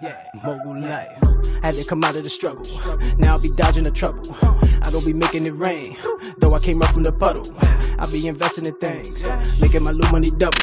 yeah, mogul life. Had to come out of the struggle. Now I be dodging the trouble. I don't be making it rain, though I came up from the puddle. I be investing in things, making my little money double.